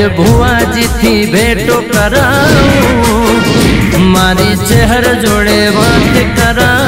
હેડ ભુવાજીથી ભેટો કરાવું. મારી ચહેર જોડે વાત કરાવ.